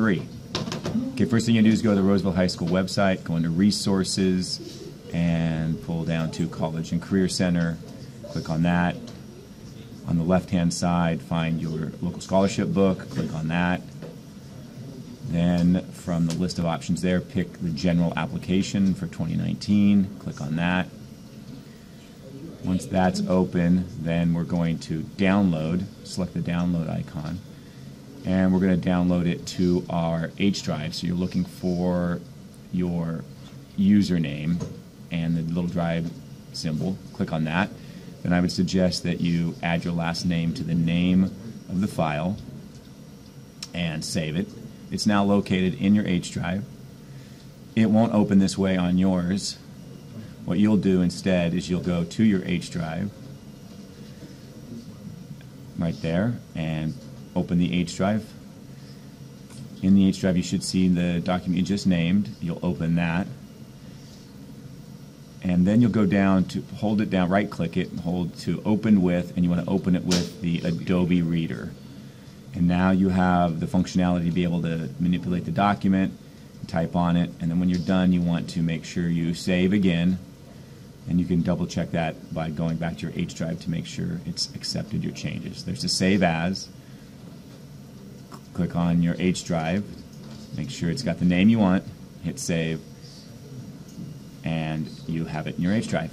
three. Okay, first thing you do is go to the Roseville High School website, go into resources, and pull down to College and Career Center. Click on that. On the left hand side, find your local scholarship book, click on that. Then from the list of options there, pick the general application for 2019, click on that. Once that's open, then we're going to download, select the download icon, and we're going to download it to our H drive. So you're looking for your username and the little drive symbol. Click on that. Then I would suggest that you add your last name to the name of the file and save it. It's now located in your H drive. It won't open this way on yours. What you'll do instead is you'll go to your H drive right there and open the H drive. In the H drive, you should see the document you just named. You'll open that. And then you'll go down to hold it down, right click it, and hold to open with, and you want to open it with the Adobe Reader. And now you have the functionality to be able to manipulate the document, type on it, and then when you're done, you want to make sure you save again. And you can double check that by going back to your H drive to make sure it's accepted your changes. There's a save as. Click on your H drive, make sure it's got the name you want, hit save, and you have it in your H drive.